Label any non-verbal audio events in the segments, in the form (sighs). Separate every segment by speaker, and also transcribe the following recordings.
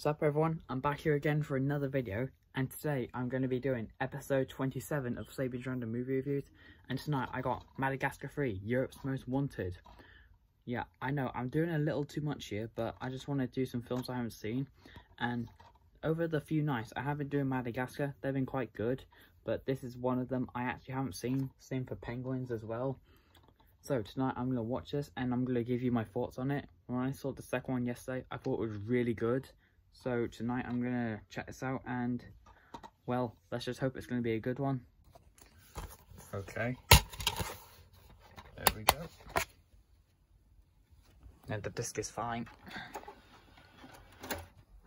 Speaker 1: Sup everyone, I'm back here again for another video and today I'm going to be doing episode 27 of Sabian's Random Movie Reviews and tonight I got Madagascar 3, Europe's Most Wanted. Yeah, I know, I'm doing a little too much here but I just want to do some films I haven't seen and over the few nights I have been doing Madagascar, they've been quite good but this is one of them I actually haven't seen, same for Penguins as well. So tonight I'm going to watch this and I'm going to give you my thoughts on it. When I saw the second one yesterday, I thought it was really good. So tonight I'm going to check this out and, well, let's just hope it's going to be a good one.
Speaker 2: Okay. There we go.
Speaker 1: And the disc is fine.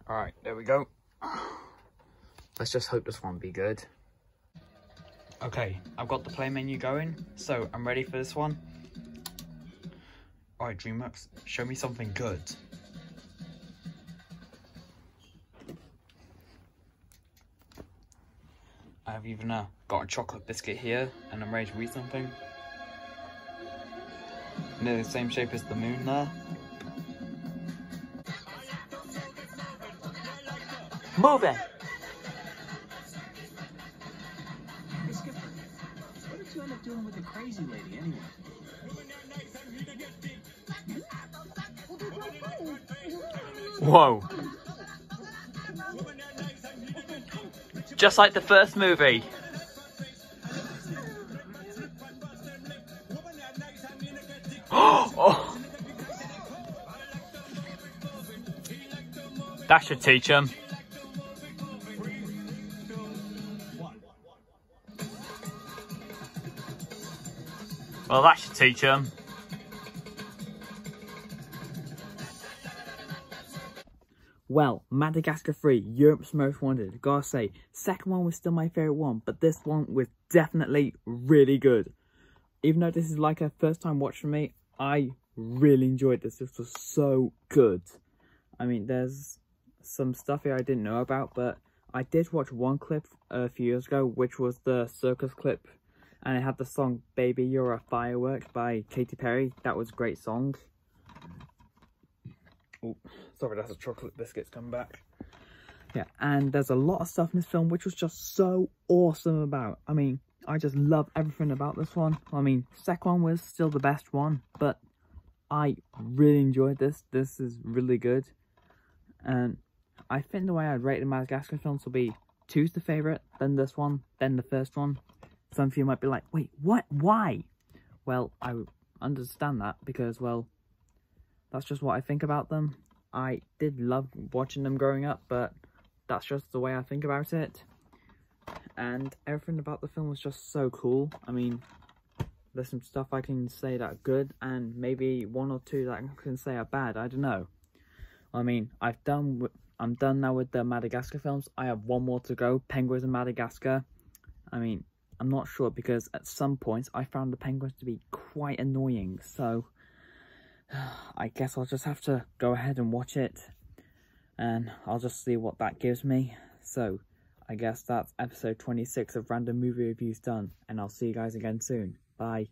Speaker 2: Alright, there we go.
Speaker 1: Let's just hope this one be good. Okay, I've got the play menu going, so I'm ready for this one. Alright, DreamWorks, show me something good. I've even uh, got a chocolate biscuit here, and I'm ready to eat something. Nearly the same shape as the moon there. Move it!
Speaker 3: Doing with the crazy lady anyway?
Speaker 1: Whoa. Just like the first movie. (gasps) oh. That should teach him. Well, that should teach him. Well, Madagascar 3, Europe's Most Wanted. Gotta say, second one was still my favourite one, but this one was definitely really good. Even though this is like a first time watch for me, I really enjoyed this. This was so good. I mean, there's some stuff here I didn't know about, but I did watch one clip a few years ago, which was the circus clip, and it had the song Baby You're a Firework by Katy Perry. That was a great song. Oh, sorry, that's a chocolate biscuits come back. Yeah, and there's a lot of stuff in this film which was just so awesome about. I mean, I just love everything about this one. I mean, second one was still the best one, but I really enjoyed this. This is really good. And I think the way I'd rate the Madagascar films will be two's the favourite, then this one, then the first one. Some of you might be like, wait, what? Why? Well, I understand that because, well, that's just what I think about them. I did love watching them growing up, but that's just the way I think about it. And everything about the film was just so cool. I mean, there's some stuff I can say that are good, and maybe one or two that I can say are bad. I don't know. I mean, I've done. I'm done now with the Madagascar films. I have one more to go. Penguins in Madagascar. I mean, I'm not sure because at some points I found the penguins to be quite annoying. So (sighs) I guess I'll just have to go ahead and watch it and I'll just see what that gives me. So, I guess that's episode 26 of Random Movie Reviews done, and I'll see you guys again soon. Bye.